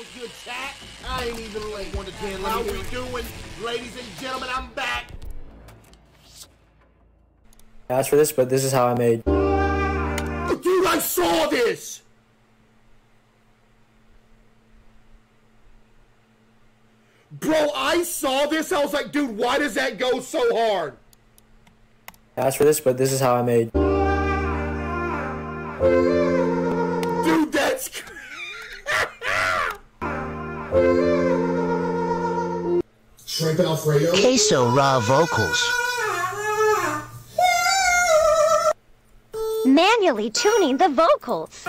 What's good, chat? I ain't even late. One to ten. How we doing, ladies and gentlemen? I'm back. asked for this, but this is how I made. Dude, I saw this. Bro, I saw this. I was like, dude, why does that go so hard? asked for this, but this is how I made. Shrimp and Alfredo. Queso raw vocals. Manually tuning the vocals.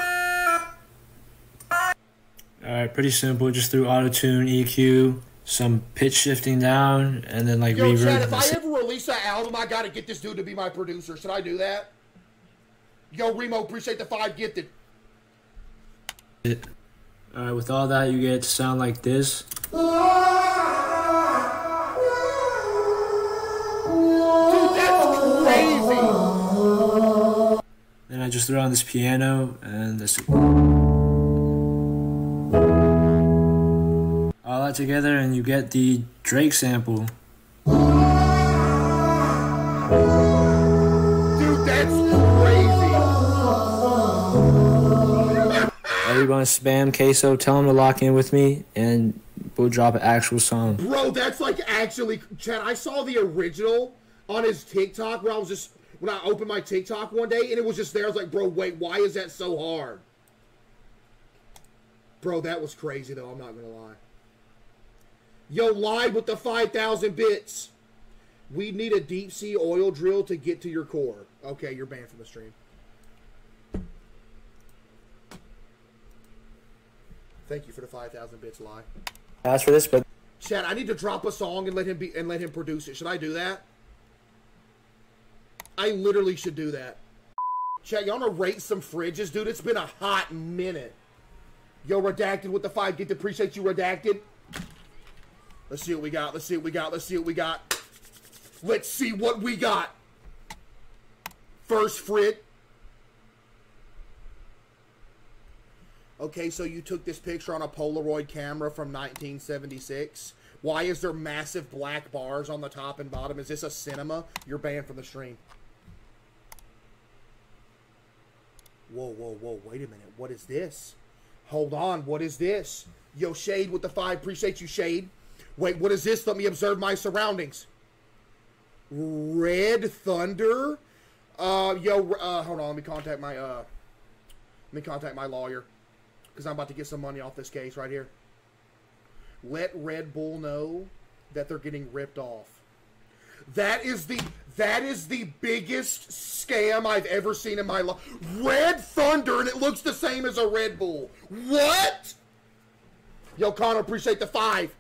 Alright, pretty simple. Just through auto tune, EQ, some pitch shifting down, and then like Yo, reverb. Chad, if I ever release that album, I gotta get this dude to be my producer. Should I do that? Yo, Remo, appreciate the five gifted. Alright, with all that, you get it to sound like this. Ah! Then I just throw on this piano and this. All that together, and you get the Drake sample. Dude, that's crazy. Everyone spam queso, tell him to lock in with me, and we'll drop an actual song. Bro, that's like actually, Chad. I saw the original on his TikTok where I was just when I opened my TikTok one day and it was just there. I was like, bro, wait, why is that so hard? Bro, that was crazy though. I'm not gonna lie. Yo, live with the 5,000 bits. We need a deep sea oil drill to get to your core. Okay, you're banned from the stream. Thank you for the 5,000 bits, lie. Asked for this, but Chad, I need to drop a song and let him be and let him produce it. Should I do that? I literally should do that. Chad, you wanna rate some fridges, dude? It's been a hot minute. Yo, redacted with the five. Get to appreciate you, redacted. Let's see what we got. Let's see what we got. Let's see what we got. Let's see what we got. First frit. Okay, so you took this picture on a Polaroid camera from 1976. Why is there massive black bars on the top and bottom? Is this a cinema? You're banned from the stream. Whoa, whoa, whoa, wait a minute. What is this? Hold on, what is this? Yo, Shade with the five. Appreciate you, Shade. Wait, what is this? Let me observe my surroundings. Red Thunder? Uh, yo, uh, hold on. Let me contact my, uh, let me contact my lawyer. Because I'm about to get some money off this case right here. Let Red Bull know that they're getting ripped off. That is the that is the biggest scam I've ever seen in my life. Red Thunder, and it looks the same as a Red Bull. What? Yo, Connor, appreciate the five.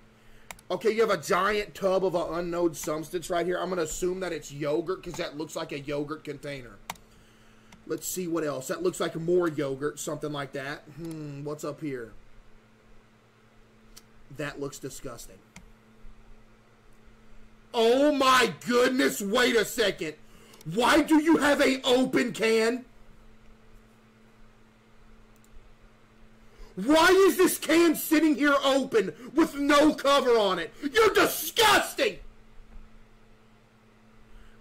Okay, you have a giant tub of an unknown substance right here. I'm gonna assume that it's yogurt because that looks like a yogurt container. Let's see what else. That looks like more yogurt, something like that. Hmm, what's up here? That looks disgusting. Oh my goodness, wait a second. Why do you have a open can? Why is this can sitting here open with no cover on it? You're disgusting!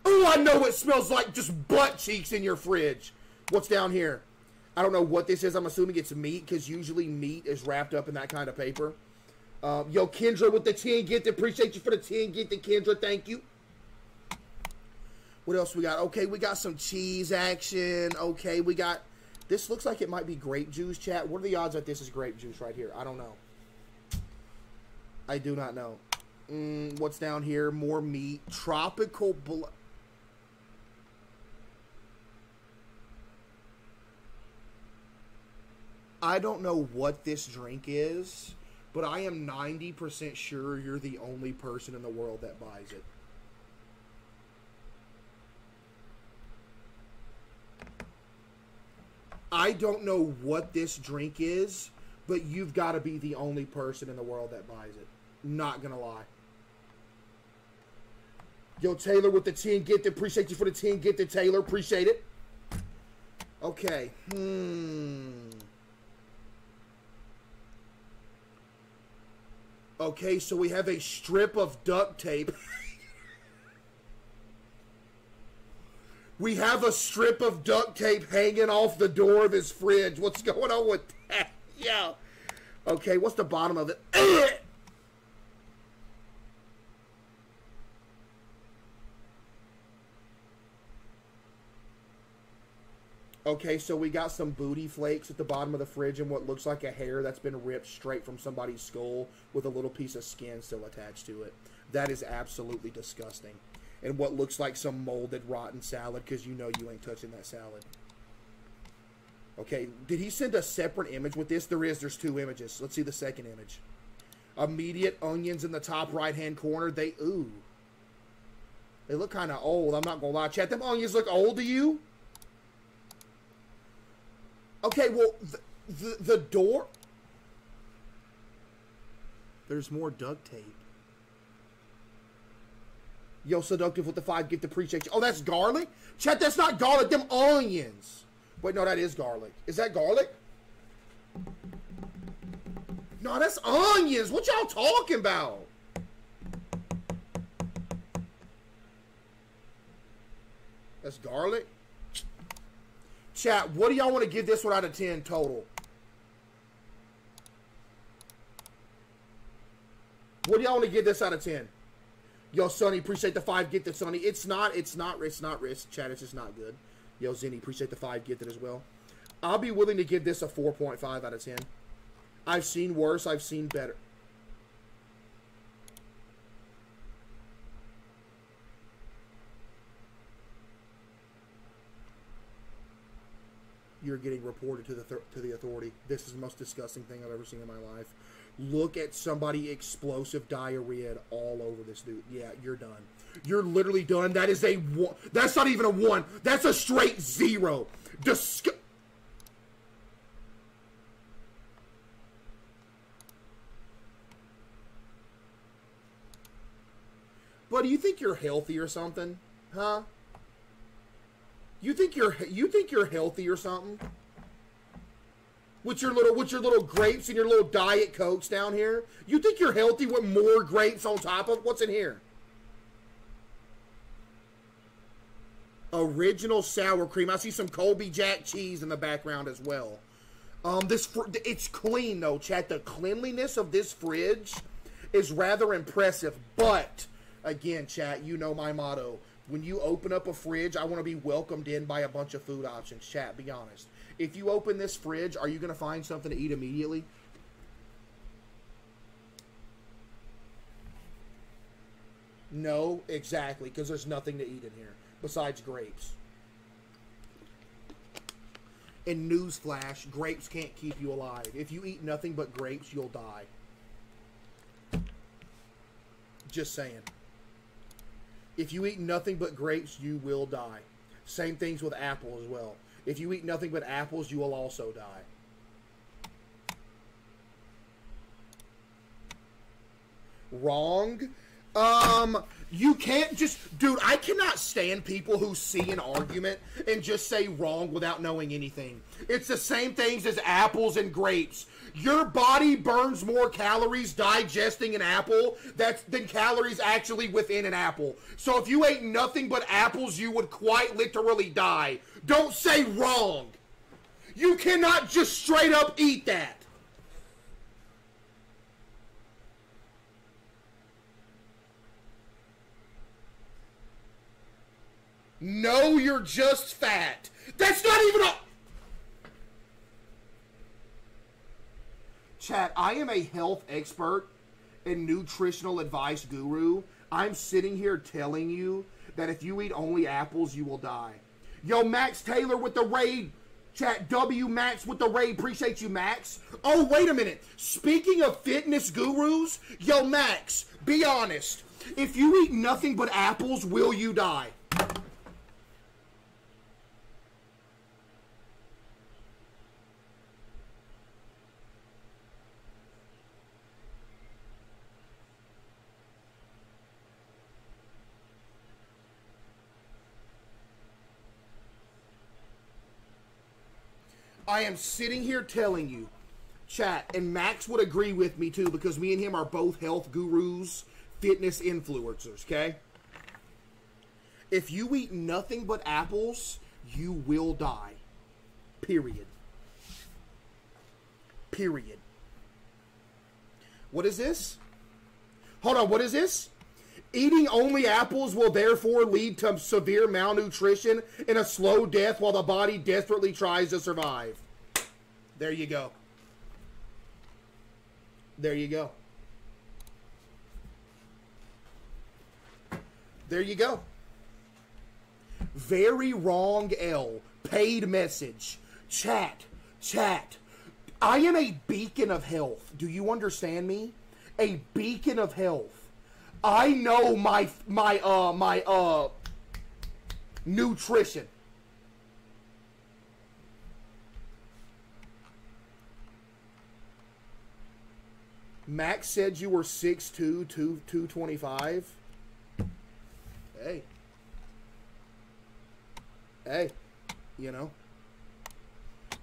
Oh, I know it smells like just butt cheeks in your fridge. What's down here? I don't know what this is. I'm assuming it's meat because usually meat is wrapped up in that kind of paper. Um, yo, Kendra with the 10 gift. Appreciate you for the 10 gift, Kendra. Thank you. What else we got? Okay, we got some cheese action. Okay, we got. This looks like it might be grape juice, chat. What are the odds that this is grape juice right here? I don't know. I do not know. Mm, what's down here? More meat. Tropical. Bl- I don't know what this drink is, but I am 90% sure you're the only person in the world that buys it. I don't know what this drink is, but you've got to be the only person in the world that buys it. Not gonna lie. Yo, Taylor with the 10 gift. Appreciate you for the 10 gifted, Taylor. Appreciate it. Okay. Hmm. Okay, so we have a strip of duct tape. we have a strip of duct tape hanging off the door of his fridge. What's going on with that? Yeah. Okay, what's the bottom of it? Okay, so we got some booty flakes at the bottom of the fridge and what looks like a hair that's been ripped straight from somebody's skull with a little piece of skin still attached to it. That is absolutely disgusting. And what looks like some molded rotten salad because you know you ain't touching that salad. Okay, did he send a separate image with this? There is. There's two images. Let's see the second image. Immediate onions in the top right hand corner. They, ooh. They look kind of old. I'm not going to lie. Chat, them onions look old to you? Okay, well, the, the, the door. There's more duct tape. Yo, seductive with the five gift appreciate you. Oh, that's garlic? Chat, that's not garlic. Them onions. Wait, no, that is garlic. Is that garlic? No, that's onions. What y'all talking about? That's garlic? Chat, what do y'all want to give this one out of 10 total? What do y'all want to give this out of 10? Yo, Sonny, appreciate the five Get gifted, Sonny. It's not, it's not, it's not risk. Chat, it's just not good. Yo, Zinni, appreciate the five Get gifted as well. I'll be willing to give this a 4.5 out of 10. I've seen worse, I've seen better. You're getting reported to the th- to the authority. This is the most disgusting thing I've ever seen in my life. Look at somebody explosive diarrhea all over this dude. Yeah, you're done. You're literally done. That is a one. That's not even a one. That's a straight zero. But do you think you're healthy or something? Huh? You think you're you think you're healthy or something? With your little with your little grapes and your little diet cokes down here? You think you're healthy with more grapes on top of what's in here? Original sour cream. I see some Colby Jack cheese in the background as well. Um, this it's clean though, chat. The cleanliness of this fridge is rather impressive. But again, chat, you know my motto. When you open up a fridge, I want to be welcomed in by a bunch of food options. Chat, be honest. If you open this fridge, are you going to find something to eat immediately? No, exactly, because there's nothing to eat in here besides grapes. And newsflash, grapes can't keep you alive. If you eat nothing but grapes, you'll die. Just saying. If you eat nothing but grapes, you will die. Same things with apple as well. If you eat nothing but apples, you will also die. Wrong. Um, you can't just, dude. I cannot stand people who see an argument and just say wrong without knowing anything. It's the same things as apples and grapes. Your body burns more calories digesting an apple that's than calories actually within an apple. So if you ate nothing but apples, you would quite literally die. Don't say wrong. You cannot just straight up eat that. No, you're just fat. That's not even a. Chat, I am a health expert and nutritional advice guru. I'm sitting here telling you that if you eat only apples, you will die. Yo, Max Taylor with the raid. Chat W Max with the raid. Appreciate you, Max. Oh, wait a minute. Speaking of fitness gurus, yo, Max, be honest. If you eat nothing but apples, will you die? I am sitting here telling you, Chat, and Max would agree with me too because me and him are both health gurus, fitness influencers, okay? If you eat nothing but apples, you will die. Period. Period. What is this? Hold on, what is this? Eating only apples will therefore lead to severe malnutrition and a slow death while the body desperately tries to survive. There you go. There you go. There you go. Very wrong L. Paid message. Chat. Chat. I am a beacon of health. Do you understand me? A beacon of health. I know my my uh my uh nutrition. Max said you were 6'2", 2, 225. Hey. Hey. You know.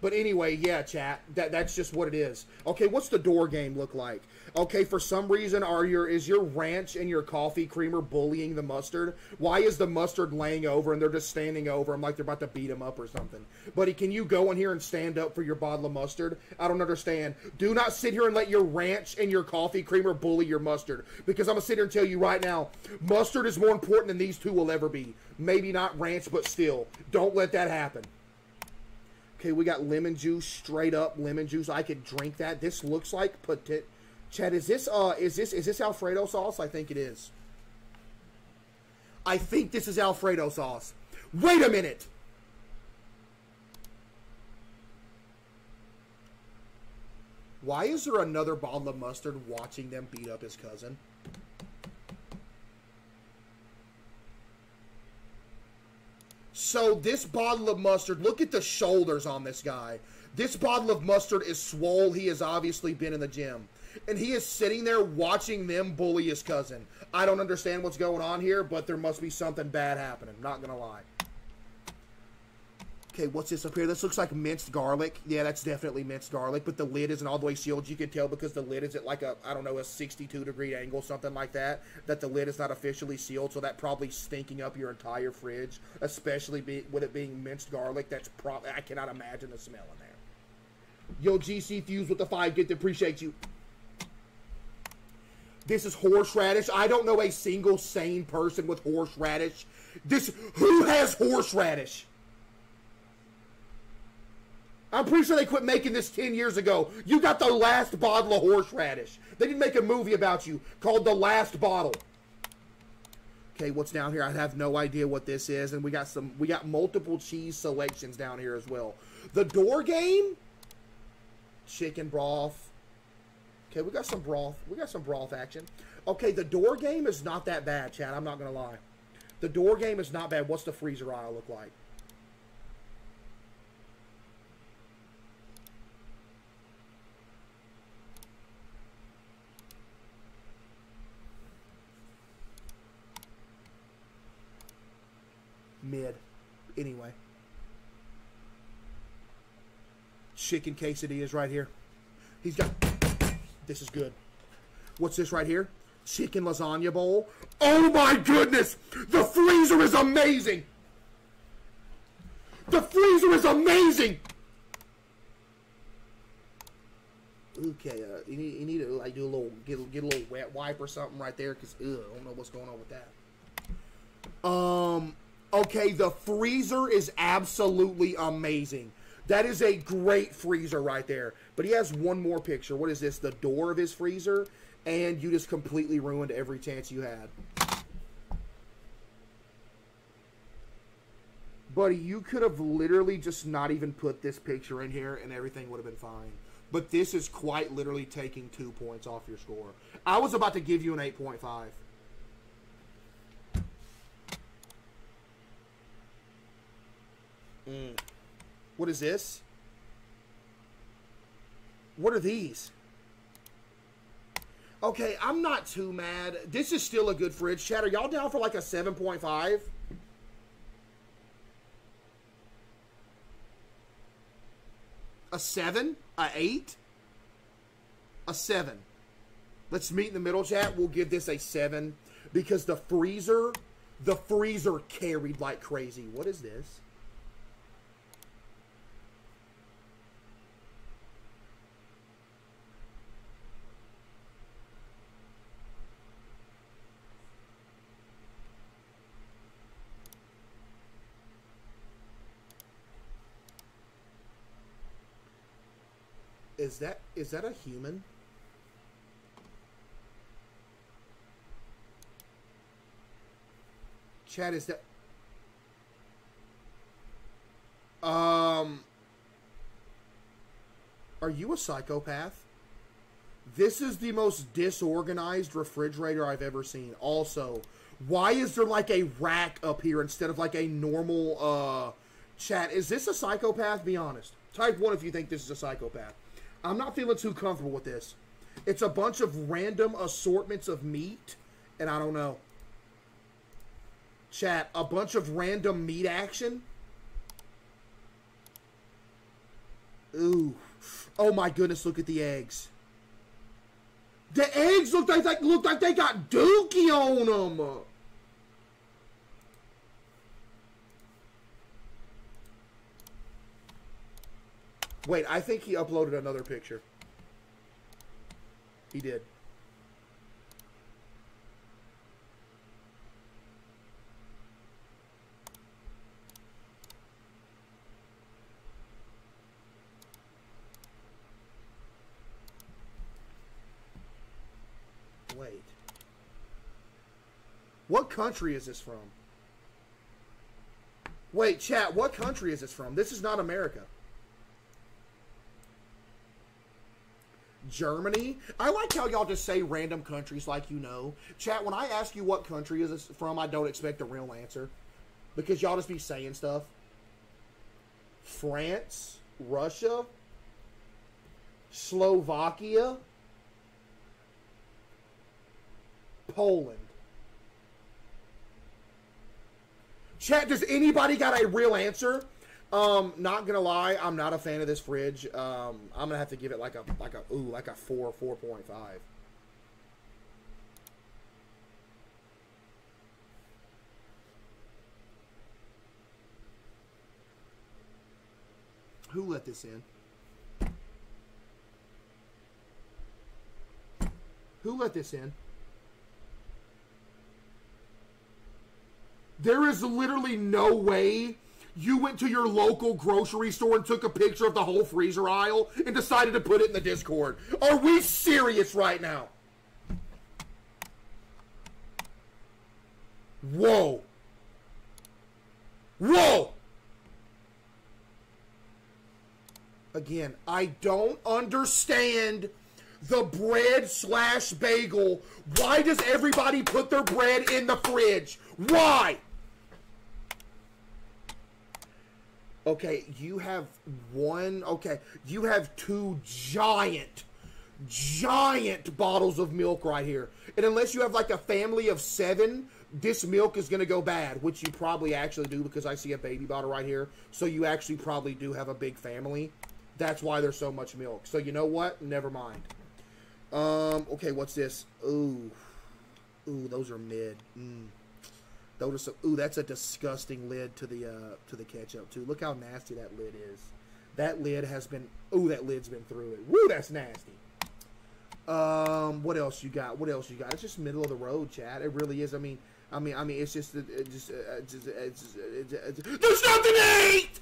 But anyway, yeah, chat. That that's just what it is. Okay, what's the door game look like? Okay, for some reason, are your is your ranch and your coffee creamer bullying the mustard? Why is the mustard laying over and they're just standing over him like they're about to beat him up or something? Buddy, can you go in here and stand up for your bottle of mustard? I don't understand. Do not sit here and let your ranch and your coffee creamer bully your mustard. Because I'm gonna sit here and tell you right now, mustard is more important than these two will ever be. Maybe not ranch, but still. Don't let that happen. Okay, we got lemon juice, straight up lemon juice. I could drink that. This looks like potato. Chad, is this uh is this is this Alfredo sauce? I think it is. I think this is Alfredo sauce. Wait a minute. Why is there another bottle of mustard watching them beat up his cousin? So this bottle of mustard, look at the shoulders on this guy. This bottle of mustard is swole. He has obviously been in the gym. And he is sitting there watching them bully his cousin. I don't understand what's going on here, but there must be something bad happening. Not gonna lie. Okay, what's this up here? This looks like minced garlic. Yeah, that's definitely minced garlic, but the lid isn't all the way sealed. You can tell because the lid is at like a, I don't know, a 62 degree angle, something like that, that the lid is not officially sealed, so that probably stinking up your entire fridge, especially be, with it being minced garlic. That's probably, I cannot imagine the smell in there. Yo, GC Fuse with the five gift, appreciate you. This is horseradish. I don't know a single sane person with horseradish. This, who has horseradish? I'm pretty sure they quit making this 10 years ago. You got the last bottle of horseradish. They didn't make a movie about you called The Last Bottle. Okay, what's down here? I have no idea what this is. And we got some, we got multiple cheese selections down here as well. The door game? Chicken broth. Okay, we got some broth. We got some broth action. Okay, the door game is not that bad, Chad. I'm not going to lie. The door game is not bad. What's the freezer aisle look like? mid. Anyway. Chicken quesadillas right here. He's got. This is good. What's this right here? Chicken lasagna bowl. Oh my goodness! The freezer is amazing! The freezer is amazing! Okay, uh, you need, you need to like do a little get get a little wet wipe or something right there because I don't know what's going on with that. Um, Okay, the freezer is absolutely amazing. That is a great freezer right there. But he has one more picture. What is this? The door of his freezer? And you just completely ruined every chance you had. Buddy, you could have literally just not even put this picture in here and everything would have been fine. But this is quite literally taking two points off your score. I was about to give you an 8.5. Mm. What is this? What are these? Okay, I'm not too mad. This is still a good fridge. Chad, are y'all down for like a 7.5? A 7? A 8? A seven. Let's meet in the middle, chat. We'll give this a seven because the freezer, the freezer carried like crazy. What is this? Is that is that a human? Chad, is that um Are you a psychopath? This is the most disorganized refrigerator I've ever seen. Also, why is there like a rack up here instead of like a normal uh chat? Is this a psychopath? Be honest. Type 1 if you think this is a psychopath. I'm not feeling too comfortable with this. It's a bunch of random assortments of meat, and I don't know. Chat, a bunch of random meat action. Ooh. Oh my goodness, look at the eggs. The eggs look like, like look like they got dookie on them. Wait, I think he uploaded another picture. He did. Wait. What country is this from? Wait, chat, what country is this from? This is not America. Germany. I like how y'all just say random countries like you know. Chat, when I ask you what country is this from, I don't expect a real answer. Because y'all just be saying stuff. France, Russia, Slovakia, Poland. Chat, does anybody got a real answer? Um, not gonna lie, I'm not a fan of this fridge. Um, I'm gonna have to give it like a like a ooh like a four four point five. Who let this in? Who let this in? There is literally no way you went to your local grocery store and took a picture of the whole freezer aisle and decided to put it in the Discord. Are we serious right now? Whoa. Whoa. Again, I don't understand the bread slash bagel. Why does everybody put their bread in the fridge? Why? Okay, you have one. Okay, you have two giant, giant bottles of milk right here. And unless you have like a family of seven, this milk is going to go bad, which you probably actually do because I see a baby bottle right here. So you actually probably do have a big family. That's why there's so much milk. So you know what? Never mind. Um, okay, what's this? Ooh. Ooh, those are mid. Mm. Those are some, ooh, that's a disgusting lid to the uh, to the ketchup too. Look how nasty that lid is. That lid has been. Ooh, that lid's been through it. Woo, that's nasty. Um, what else you got? What else you got? It's just middle of the road, Chad. It really is. I mean, I mean, I mean, it's just, it just, uh, just, it's, just, it's, it's, there's nothing to eat.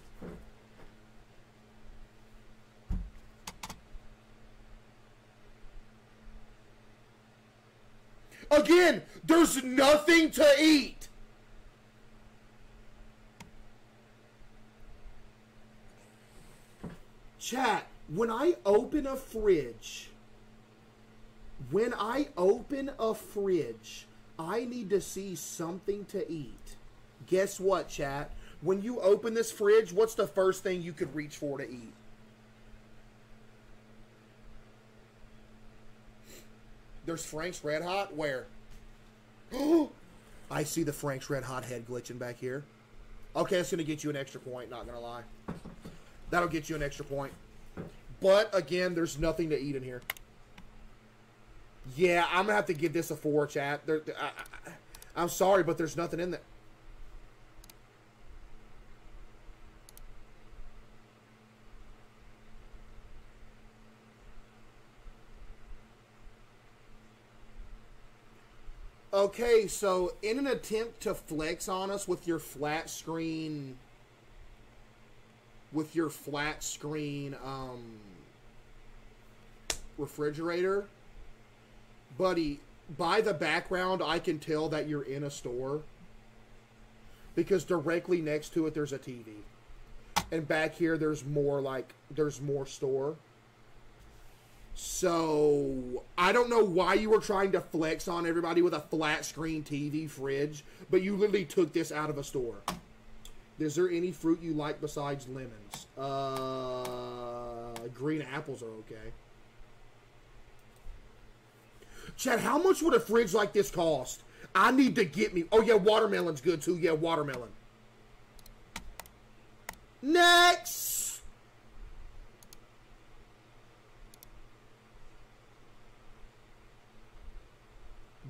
Again, there's nothing to eat. Chat, when I open a fridge, when I open a fridge, I need to see something to eat. Guess what, chat? When you open this fridge, what's the first thing you could reach for to eat? There's Frank's Red Hot. Where? I see the Frank's Red Hot head glitching back here. Okay, that's going to get you an extra point, not going to lie. That'll get you an extra point. But, again, there's nothing to eat in here. Yeah, I'm gonna have to give this a four, chat. There, I, I'm sorry, but there's nothing in there. Okay, so in an attempt to flex on us with your flat screen with your flat screen um refrigerator, buddy, by the background I can tell that you're in a store because directly next to it there's a TV. And back here there's more like there's more store. So I don't know why you were trying to flex on everybody with a flat screen TV fridge, but you literally took this out of a store. Is there any fruit you like besides lemons? Uh, green apples are okay. Chad, how much would a fridge like this cost? I need to get me. Oh yeah, watermelon's good too. Yeah, watermelon. Next.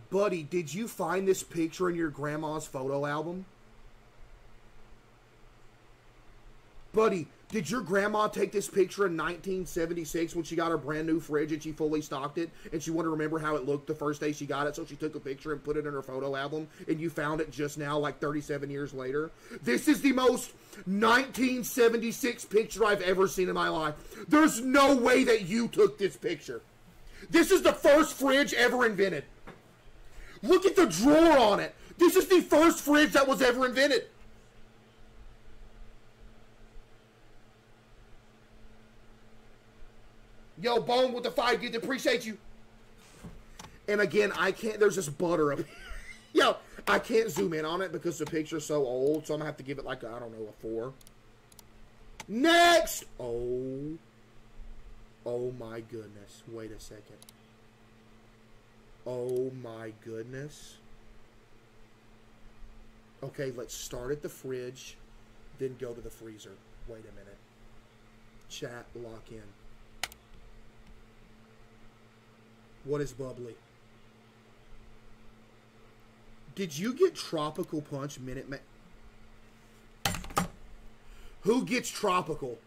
Buddy, did you find this picture in your grandma's photo album? Buddy, did your grandma take this picture in 1976 when she got her brand new fridge and she fully stocked it and she wanted to remember how it looked the first day she got it so she took a picture and put it in her photo album and you found it just now like 37 years later? This is the most 1976 picture I've ever seen in my life. There's no way that you took this picture. This is the first fridge ever invented. Look at the drawer on it. This is the first fridge that was ever invented. Yo, Bone with the five gift, appreciate you. And again, I can't. There's this butter up. Yo, I can't zoom in on it because the picture's so old. So I'm gonna have to give it like I don't know a four. Next. Oh. Oh my goodness. Wait a second. Oh my goodness. Okay, let's start at the fridge, then go to the freezer. Wait a minute. Chat, lock in. What is bubbly? Did you get Tropical Punch Minute Maid? Who gets Tropical?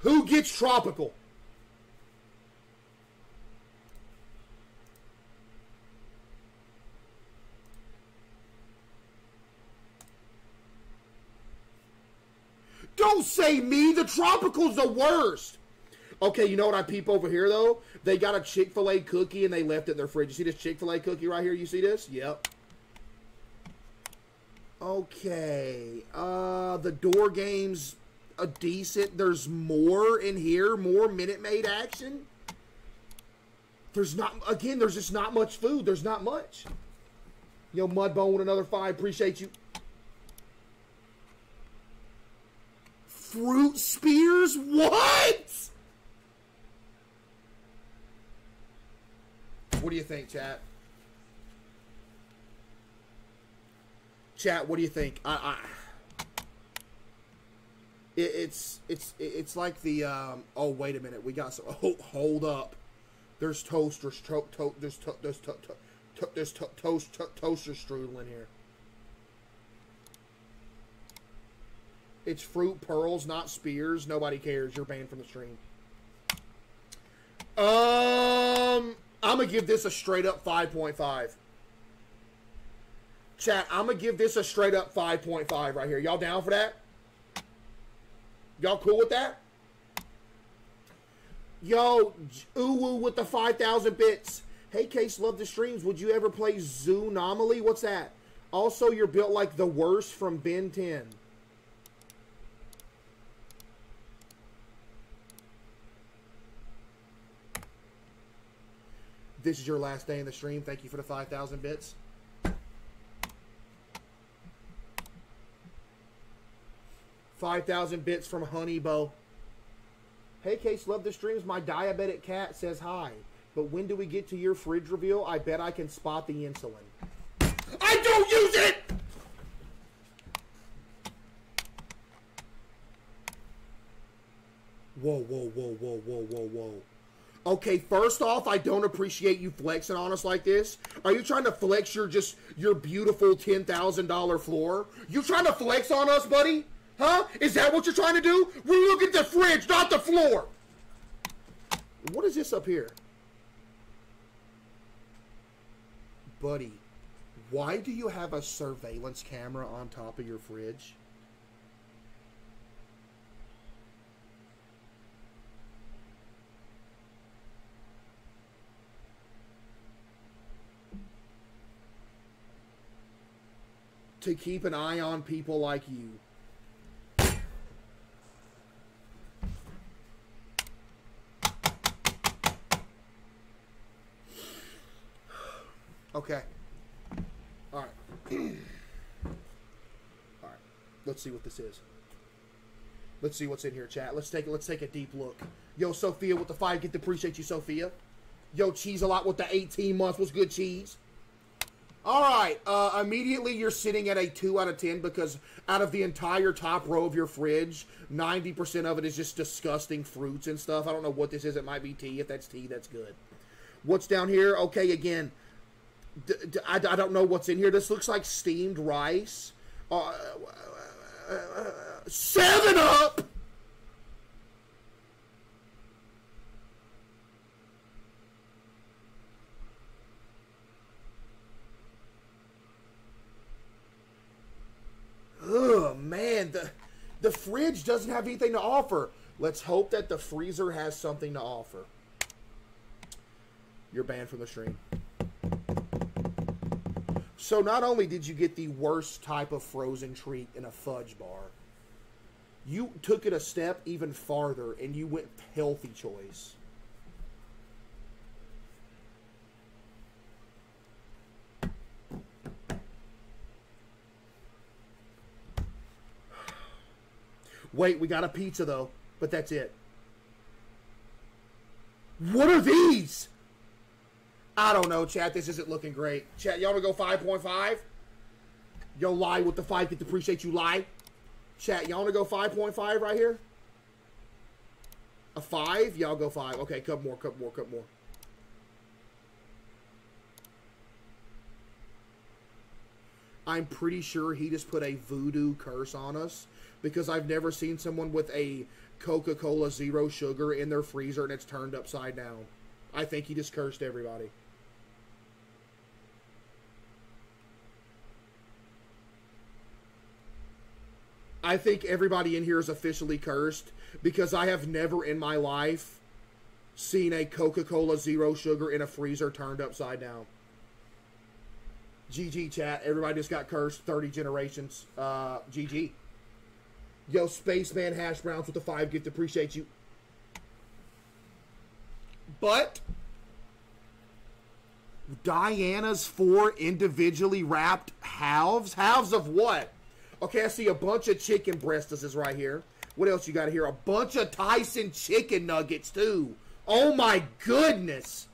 Who gets Tropical? Don't say me. The tropical's the worst. Okay, you know what I peep over here though? They got a Chick Fil A cookie and they left it in their fridge. You see this Chick Fil A cookie right here? You see this? Yep. Okay. Uh, the door game's a decent. There's more in here. More Minute Maid action. There's not. Again, there's just not much food. There's not much. Yo, Mudbone with another five. Appreciate you. Fruit spears? What? What do you think, chat? Chat, what do you think? I, I it, it's it's it's like the um. Oh wait a minute, we got some. Oh, hold up. There's toasters. To, to, there's to, there's to, to, there's to, toast to, toaster strudel in here. It's fruit pearls, not spears. Nobody cares. You're banned from the stream. Um, I'm gonna give this a straight up 5.5. Chat, I'm gonna give this a straight up 5.5 right here. Y'all down for that? Y'all cool with that? Yo, Uwu with the 5,000 bits. Hey, Case, love the streams. Would you ever play Zoonomaly? What's that? Also, you're built like the worst from Ben 10. This is your last day in the stream. Thank you for the 5,000 bits. Five thousand bits from Honeybow. Hey, Case, love the streams. My diabetic cat says hi. But when do we get to your fridge reveal? I bet I can spot the insulin. I don't use it! Whoa, whoa, whoa, whoa, whoa, whoa, whoa. Okay, first off, I don't appreciate you flexing on us like this. Are you trying to flex your just your beautiful ten thousand dollar floor? You trying to flex on us, buddy? Huh? Is that what you're trying to do? We look at the fridge, not the floor. What is this up here? Buddy, why do you have a surveillance camera on top of your fridge? To keep an eye on people like you. Okay. All right. All right. Let's see what this is. Let's see what's in here, chat. Let's take let's take a deep look. Yo, Sophia with the five. Get to appreciate you, Sophia. Yo, cheese a lot with the 18 months. What's good, cheese? All right. Uh, immediately, you're sitting at a two out of ten because out of the entire top row of your fridge, 90% of it is just disgusting fruits and stuff. I don't know what this is. It might be tea. If that's tea, that's good. What's down here? Okay, again, I, don't know what's in here. This looks like steamed rice. Uh, seven up. Oh man, the the fridge doesn't have anything to offer. Let's hope that the freezer has something to offer. You're banned from the stream. So not only did you get the worst type of frozen treat in a fudge bar, you took it a step even farther and you went healthy choice. Wait, we got a pizza though, but that's it. What are these? I don't know, chat. This isn't looking great. Chat, y'all wanna go 5.5? Yo, lie with the five. Get to appreciate you, lie. Chat, y'all wanna go 5.5 right here? A five? Y'all go five. Okay, couple more, couple more, couple more. I'm pretty sure he just put a voodoo curse on us because I've never seen someone with a Coca Cola Zero Sugar in their freezer and it's turned upside down. I think he just cursed everybody. I think everybody in here is officially cursed because I have never in my life seen a Coca Cola Zero Sugar in a freezer turned upside down. GG chat. Everybody just got cursed. 30 generations. Uh, GG. Yo, Spaceman Hash Browns with the five gift. Appreciate you. But Diana's four individually wrapped halves. Halves of what? Okay, I see a bunch of chicken breasts is right here. What else you got here? A bunch of Tyson chicken nuggets too. Oh my goodness.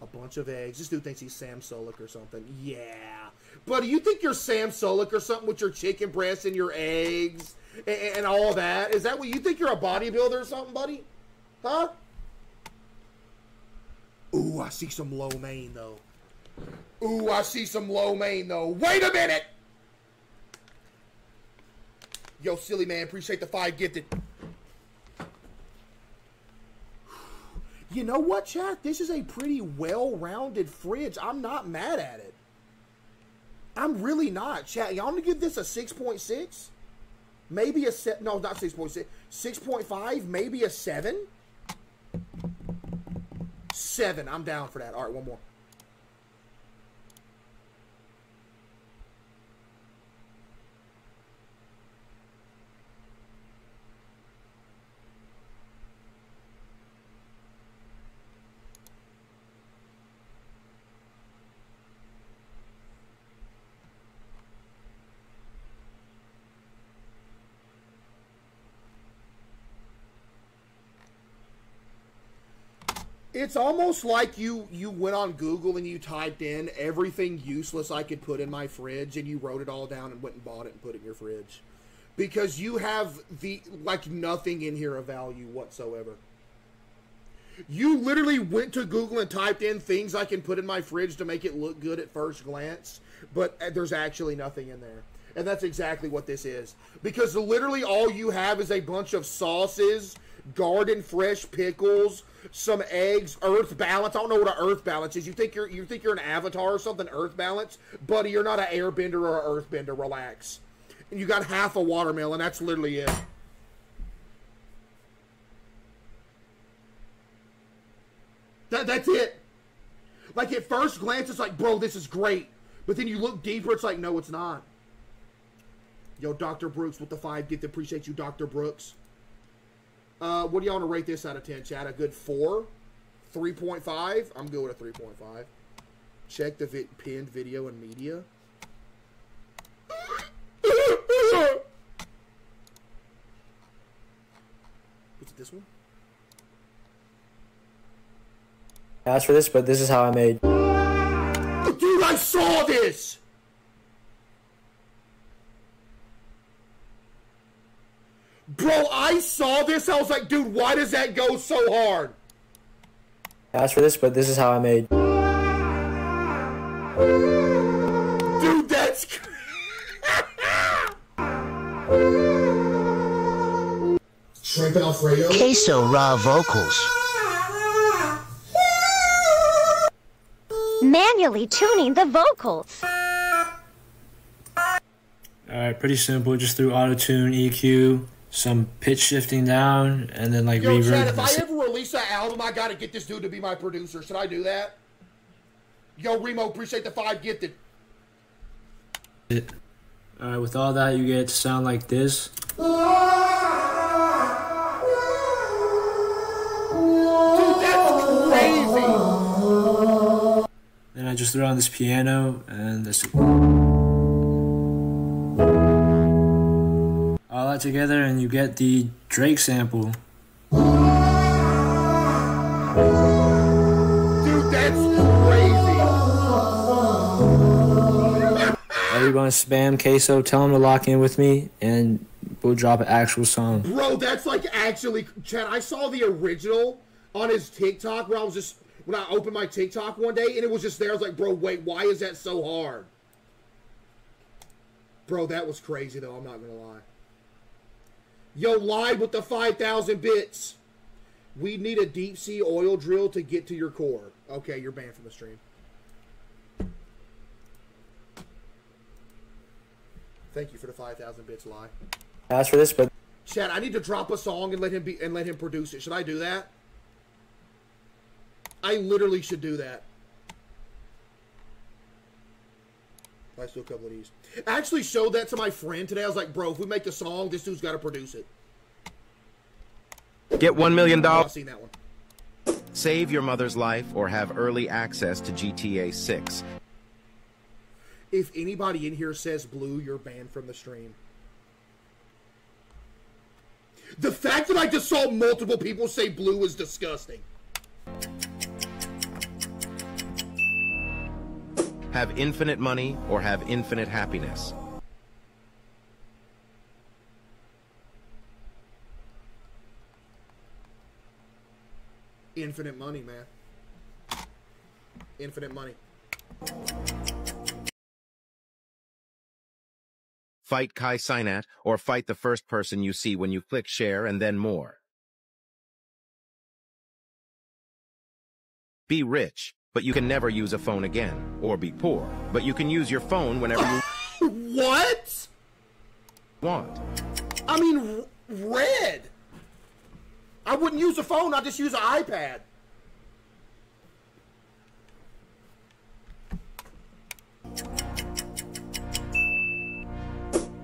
A bunch of eggs. This dude thinks he's Sam Sulek or something. Yeah. Buddy, you think you're Sam Sulek or something with your chicken breasts and your eggs and, and all that? Is that what you think you're a bodybuilder or something, buddy? Huh? Ooh, I see some lo mein though. Ooh, I see some lo mein though. Wait a minute! Yo, silly man, appreciate the five gifted. You know what, chat? This is a pretty well-rounded fridge. I'm not mad at it. I'm really not, chat. Y'all to give this a 6.6? Maybe a set. No, not 6.6. 6.5. Maybe a seven. Seven. I'm down for that. All right, one more. It's almost like you you went on Google and you typed in everything useless I could put in my fridge and you wrote it all down and went and bought it and put it in your fridge. because you have the like nothing in here of value whatsoever. You literally went to Google and typed in things I can put in my fridge to make it look good at first glance, but uh, there's actually nothing in there. And that's exactly what this is. Because literally all you have is a bunch of sauces, garden fresh pickles, some eggs, earth balance. I don't know what an earth balance is. You think you're you think you're an avatar or something, earth balance? Buddy, you're not an airbender or an earthbender, relax. And you got half a watermelon, that's literally it. That, that's it. Like at first glance, it's like, bro, this is great. But then you look deeper, it's like, no, it's not. Yo, Dr. Brooks with the five gift. Appreciate you, Dr. Brooks. Uh, what do y'all want to rate this out of 10, Chad? A good 4? 3.5? I'm good with a 3.5. Check the vi- pinned video and media. What's it, this one? I Asked for this, but this is how I made. Dude, I saw this! Bro, I saw this. I was like, dude, why does that go so hard? Asked for this, but this is how I made. Dude, that's. Shrimp Alfredo? CaseOh Raw vocals. Manually tuning the vocals. Alright, pretty simple. Just through auto tune, EQ, some pitch shifting down, and then like Yo, reverb. Chad, if I ever release an album, I gotta get this dude to be my producer. Should I do that? Yo, Remo, appreciate the five gifted. it. Alright, with all that, you get to sound like this. Dude, that's crazy. Then I just throw on this piano, and this. Together, and you get the Drake sample. Dude, that's crazy. Everyone spam queso, tell them to lock in with me, and we'll drop an actual song. Bro, that's like actually, Chad. I saw the original on his TikTok where I was just when I opened my TikTok one day and it was just there. I was like, bro, wait, why is that so hard? Bro, that was crazy though. I'm not gonna lie. Yo, live with the 5,000 bits. We need a deep sea oil drill to get to your core. Okay, you're banned from the stream. Thank you for the 5,000 bits, lie. Asked for this, but Chad, I need to drop a song and let him be and let him produce it. Should I do that? I literally should do that. I still a couple of these. I actually showed that to my friend today. I was like, bro, if we make a song, this dude's got to produce it. Get $1 million, Oh, I've seen that one. save your mother's life, or have early access to GTA 6. If anybody in here says blue, you're banned from the stream. The fact that I just saw multiple people say blue is disgusting. Have infinite money, or have infinite happiness. Infinite money, man. Infinite money. Fight Kai Cenat, or fight the first person you see when you click share and then more. Be rich, but you can never use a phone again. Or be poor, but you can use your phone whenever you What? want. I mean, red. I wouldn't use a phone. I'd just use an iPad.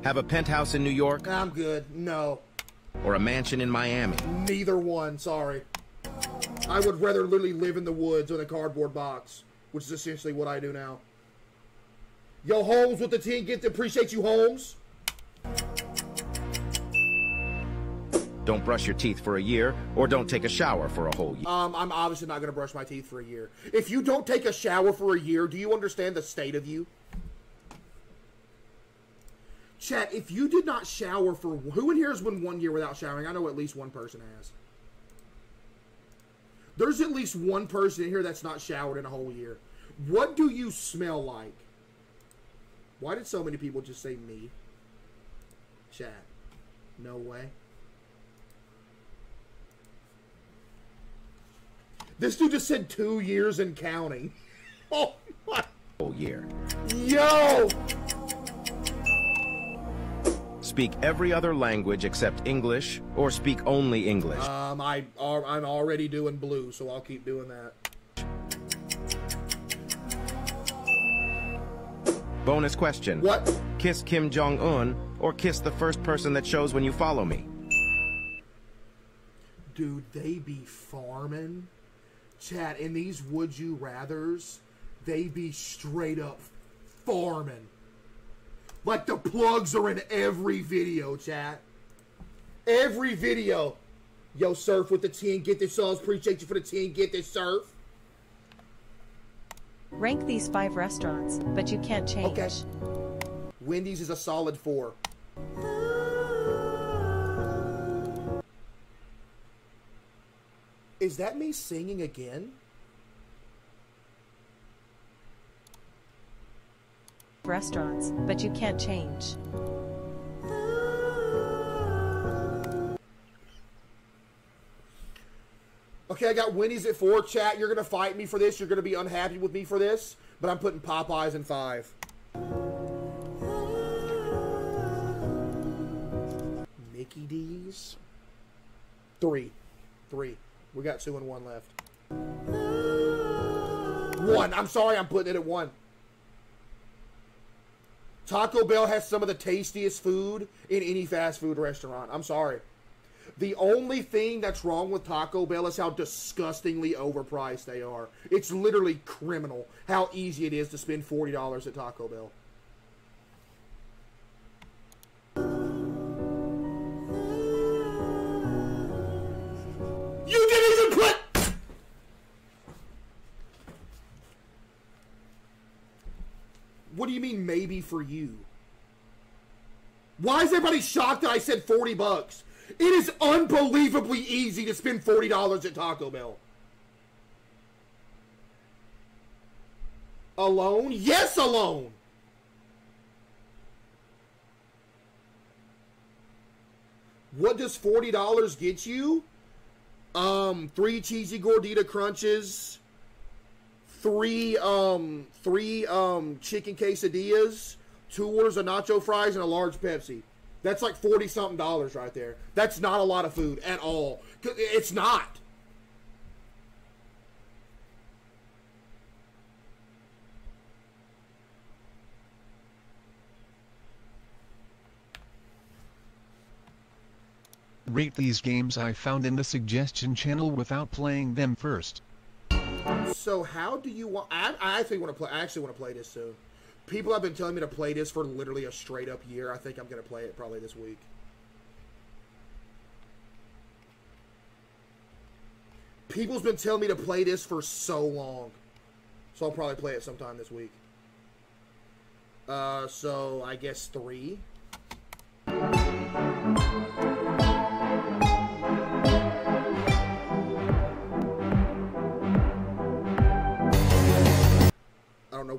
Have a penthouse in New York, I'm good. No, or a mansion in Miami. neither one. Sorry. I would rather literally live in the woods in a cardboard box, which is essentially what I do now. Yo, Holmes with the 10 gift. Appreciate you, Holmes. Don't brush your teeth for a year, or don't take a shower for a whole year. Um, I'm obviously not going to brush my teeth for a year. If you don't take a shower for a year, do you understand the state of you? Chat, if you did not shower for who in here has been one year without showering? I know at least one person has. There's at least one person in here that's not showered in a whole year. What do you smell like? Why did so many people just say me? Chat. No way. This dude just said two years and counting. Oh my. whole year. Yo! Speak every other language except English, or speak only English. Um, I, I'm already doing blue, so I'll keep doing that. Bonus question. What? Kiss Kim Jong Un, or kiss the first person that shows when you follow me? Dude, they be farming. Chat, in these would you rathers, they be straight up farming. Like the plugs are in every video, chat. Every video. Yo, surf with the 10, get this sauce. Appreciate you for the 10, get this surf. Rank these five restaurants, but you can't change. Okay. Wendy's is a solid four. Is that me singing again? Restaurants, but you can't change. Okay, I got Wendy's at four. Chat, you're gonna fight me for this. You're gonna be unhappy with me for this, but I'm putting Popeyes in five. Mickey D's. Three, three. We got two and one left. One. I'm sorry, I'm putting it at one. Taco Bell has some of the tastiest food in any fast food restaurant. I'm sorry. The only thing that's wrong with Taco Bell is how disgustingly overpriced they are. It's literally criminal how easy it is to spend $40 at Taco Bell. Maybe for you? Why is everybody shocked that I said 40 bucks? It is unbelievably easy to spend $40 at Taco Bell. Alone? Yes, alone. What does $40 get you? Um, three cheesy gordita crunches, three um three um chicken quesadillas, two orders of nacho fries, and a large Pepsi. That's like forty something dollars right there. That's not a lot of food at all. It's not. Rate these games I found in the suggestion channel without playing them first. So how do you want? I, I actually want to play. I actually want to play this soon. People have been telling me to play this for literally a straight up year. I think I'm gonna play it probably this week. People's been telling me to play this for so long, so I'll probably play it sometime this week. Uh, so I guess three.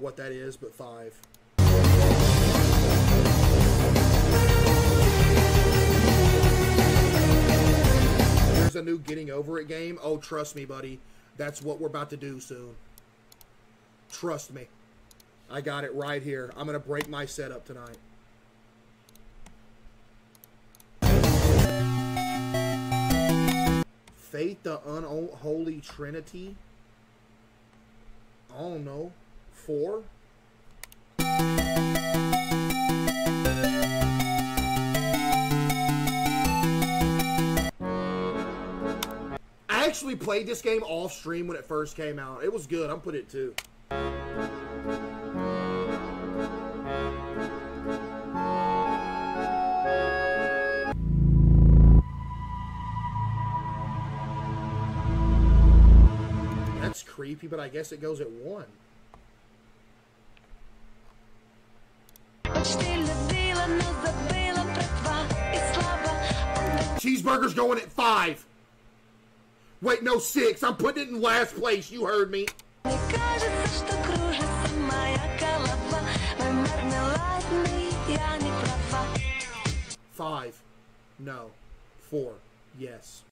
What that is, but five. There's a new Getting Over It game. Oh, trust me, buddy. That's what we're about to do soon. Trust me. I got it right here. I'm going to break my setup tonight. Faith the Unholy Trinity. I don't know. Four? I actually played this game off stream when it first came out. It was good. I'm putting it two. That's creepy, but I guess it goes at one. Still a dealing of the Cheeseburger's going at five. Wait, no, six. I'm putting it in last place. You heard me. Мне кажется, что кружится моя голова. Мой мармеладный, я не права. Five. No. Four. Yes.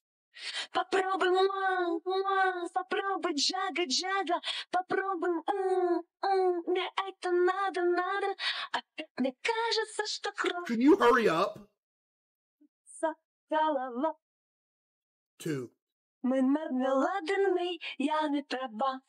Попробуй мам, мам, попробуй джага, джага, попробуй м, м, мне это надо, надо. Опять Can you hurry up? голова. Two. Мой мармеладный, я не права.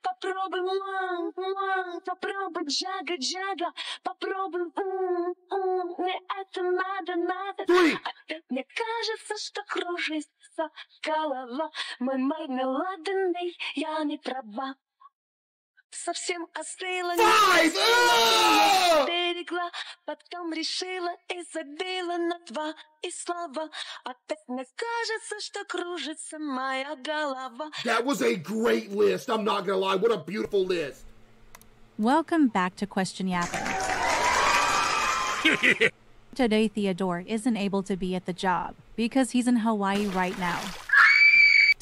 Попробуй мам, мам, попробуй джага, джага, попробуй м, м, мне это надо, надо. Three. Опять мне кажется, что кружится голова. Мой мармеладный, я не права. Совсем остыла, не Five! Ah! берегла, потом решила и забила на два и слова. Опять мне кажется, что кружится моя голова. That was a great list. I'm not gonna lie. What a beautiful list. Welcome back to Question Yapping. Today, Theodore isn't able to be at the job because he's in Hawaii right now.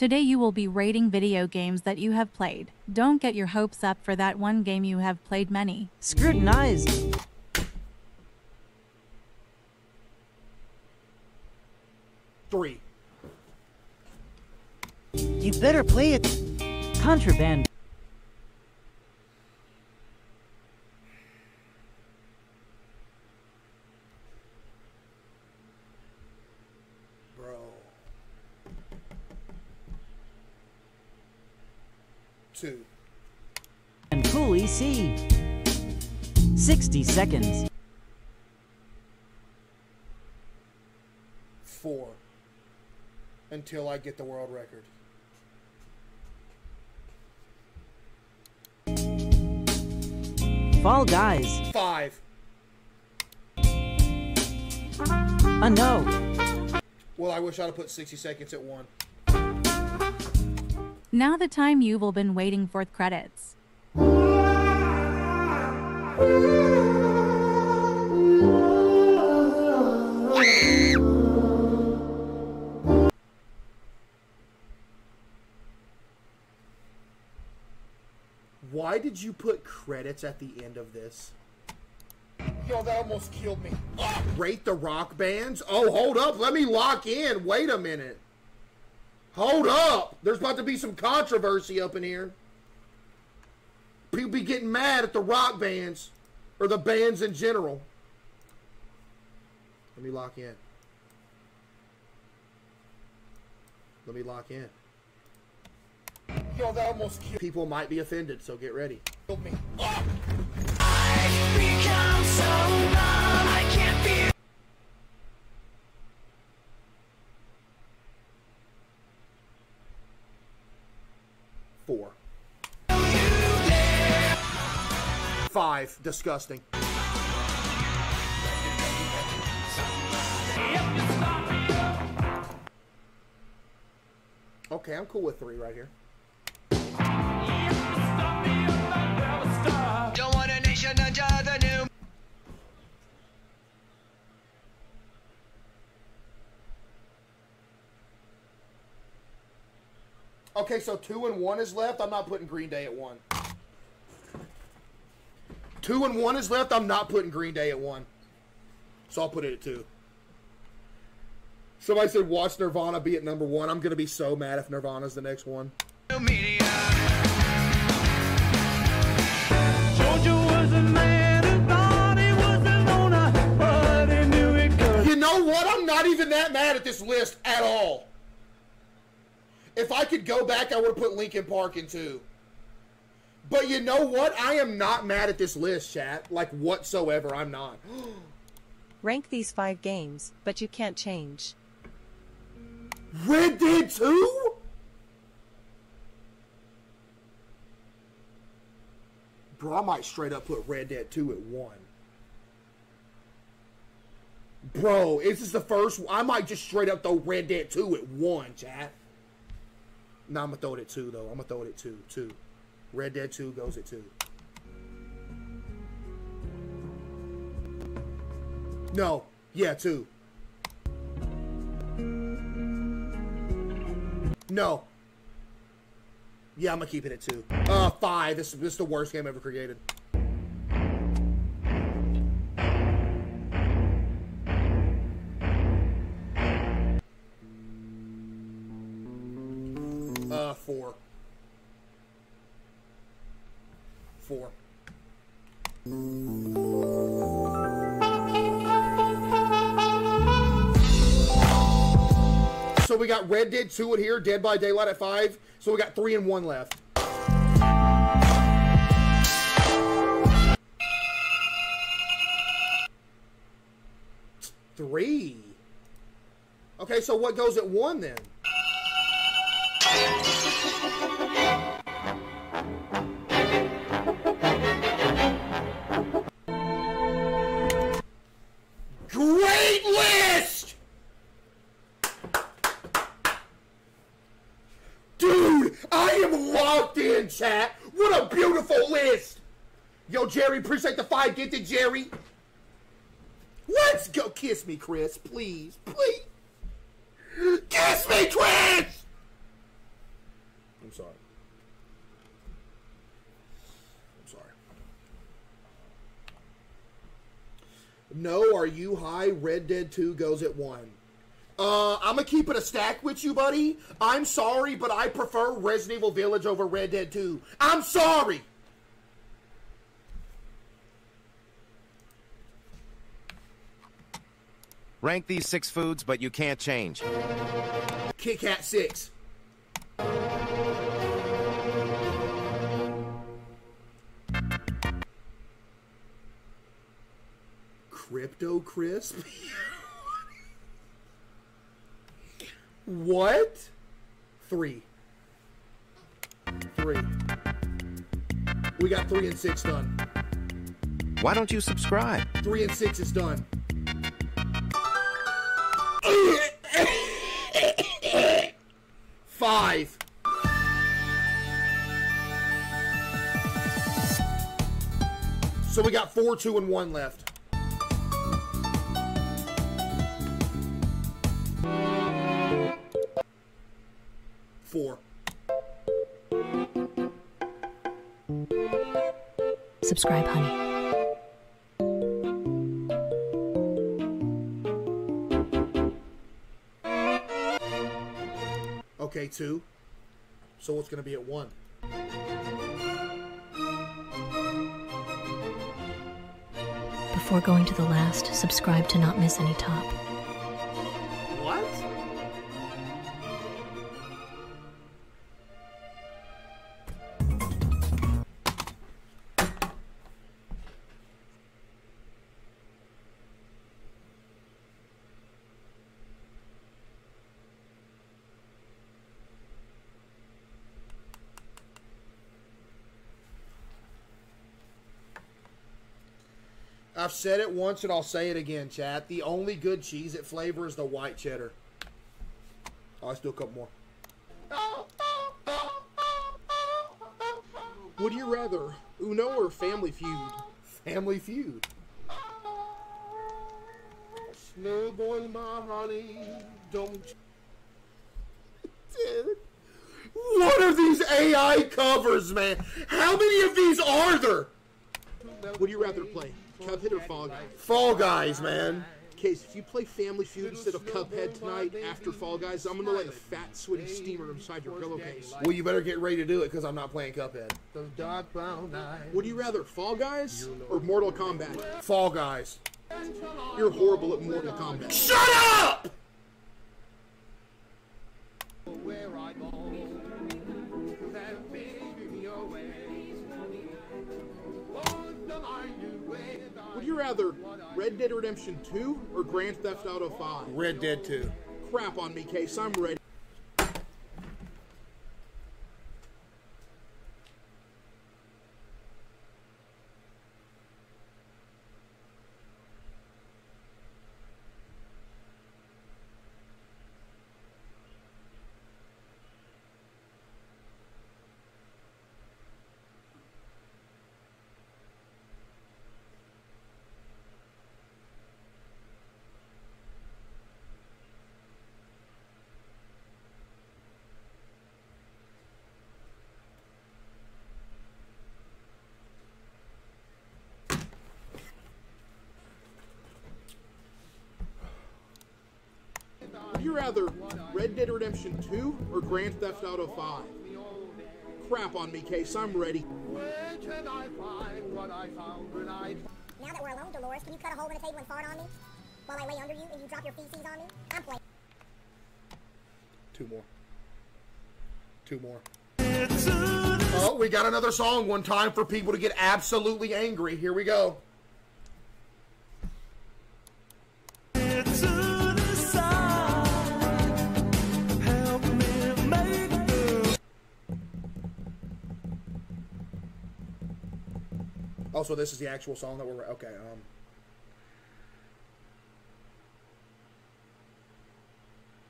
Today, you will be rating video games that you have played. Don't get your hopes up for that one game you have played many. Scrutinized. Three. You better play it. Contraband. Bro. Two. And cool EC. 60 seconds. Four. Until I get the world record. Fall Guys. Five. A no. Well, I wish I'd have put 60 seconds at one. Now, the time you've all been waiting for credits. Why did you put credits at the end of this? Yo, that almost killed me. Rate the rock bands? Oh, hold up. Let me lock in. Wait a minute. Hold up. There's about to be some controversy up in here. People be getting mad at the rock bands or the bands in general. Let me lock in. Let me lock in. Yo, that almost killed People might be offended, so get ready. Killed me. Ah! Five. Disgusting. Okay, I'm cool with three right here. Don't want a nation under the new. Okay, so two and one is left. I'm not putting Green Day at one. Two and one is left. I'm not putting Green Day at one. So I'll put it at two. Somebody said watch Nirvana be at number one. I'm gonna be so mad if Nirvana's the next one. media. Georgia was a man who thought he was alone, but he knew he could. You know what? I'm not even that mad at this list at all. If I could go back, I would have put Linkin Park in two. But you know what? I am not mad at this list, chat. Like whatsoever. I'm not. Rank these five games, but you can't change. Red Dead 2? Bro, I might straight up put Red Dead 2 at 1. Bro, this is the first. I might just straight up throw Red Dead 2 at 1, chat. Nah, I'm going to throw it at 2, though. I'm going to throw it at 2. 2. Red Dead 2 goes at 2. No. Yeah, 2. No. Yeah, I'm gonna keep it at 2. Uh, 5. This, this is the worst game ever created. We got Red Dead 2 at here, Dead by Daylight at 5. So we got 3 and 1 left. Three. Okay, so what goes at 1 then? Jerry, appreciate the five gifted, Jerry. Let's go. Kiss me, Chris. Please. Please. Kiss me, Chris! I'm sorry. I'm sorry. No, are you high? Red Dead 2 goes at 1. Uh, I'm gonna keep it a stack with you, buddy. I'm sorry, but I prefer Resident Evil Village over Red Dead 2. I'm sorry! Rank these six foods, but you can't change. Kit Kat 6. Crypto Crisp? what? Three. Three. We got three and six done. Why don't you subscribe? Three and six is done. Five. So we got four, two, and one left. Four. Subscribe, honey. Okay, two. So what's going to be at one? Before going to the last, subscribe to not miss any top. Said it once and I'll say it again, chat. The only good cheese at flavor is the white cheddar. Oh, let's do a couple more. Would you rather Uno or Family Feud? Family Feud. Snowball my honey, don't. Dude, what are these AI covers, man? How many of these are there? Would you rather play Cuphead or Fall Guys? Fall Guys, man. Case, if you play Family Feud instead of Cuphead tonight after Fall Guys, I'm gonna light a fat, sweaty steamer inside your pillowcase. Well, you better get ready to do it because I'm not playing Cuphead. Would you rather Fall Guys or Mortal Kombat? Fall Guys. You're horrible at Mortal Kombat. Shut up! Would you rather Red Dead Redemption 2 or Grand Theft Auto 5? Red Dead 2. Crap on me, Case. I'm ready. Redemption 2 or Grand Theft Auto 5? Crap on me, Case. I'm ready. Now that we're alone, Dolores, can you cut a hole in the table and fart on me? While I lay under you and you drop your feces on me? I'm playing. Two more. Two more. Oh, we got another song. One time for people to get absolutely angry. Here we go. So this is the actual song that we're okay.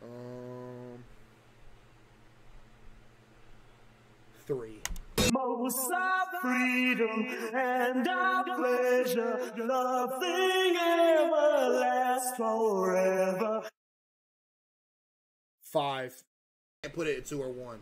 Um, um, three. Most of freedom and our pleasure, nothing ever lasts forever. Five. Can't put it at two or one.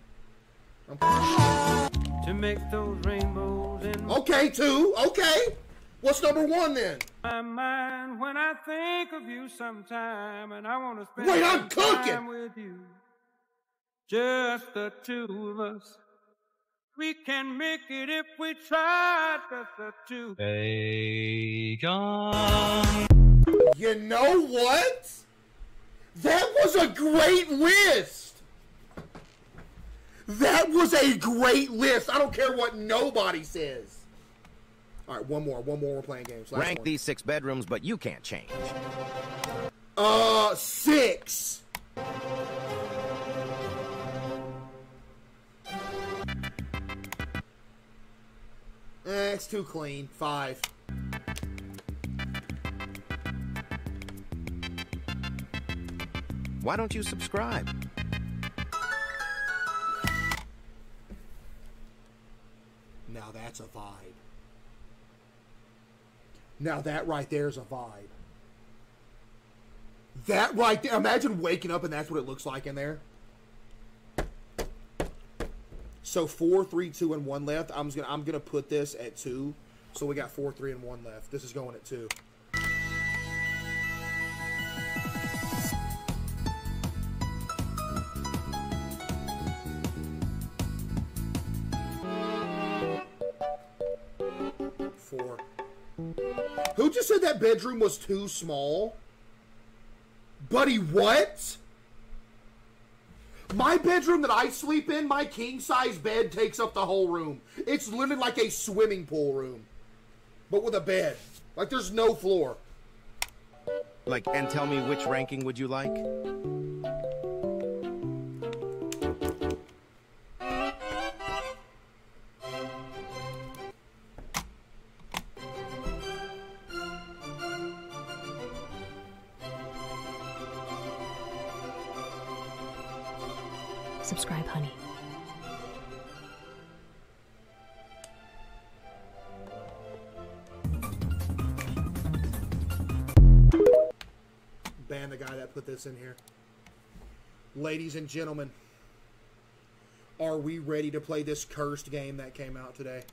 To make those rainbows in Okay, two. Okay. What's number one then? my mind when I think of you sometime, and I want to spend Wait, I'm cooking! time with you. Just the two of us. We can make it if we try, just the two. You know what? That was a great list. That was a great list. I don't care what nobody says. All right, one more. One more. We're playing games. Last Rank one. these six bedrooms, but you can't change. Uh, six. Eh, it's too clean. Five. Why don't you subscribe? Now that right there is a vibe. That right there. Imagine waking up and that's what it looks like in there. So four, three, two, and one left. I'm gonna I'm gonna put this at two. So we got four, three, and one left. This is going at two. Who just said that bedroom was too small? Buddy, what? My bedroom that I sleep in, my king size bed takes up the whole room. It's literally like a swimming pool room, but with a bed. Like there's no floor. Like, and tell me which ranking would you like? In here. Ladies and gentlemen, are we ready to play this cursed game that came out today?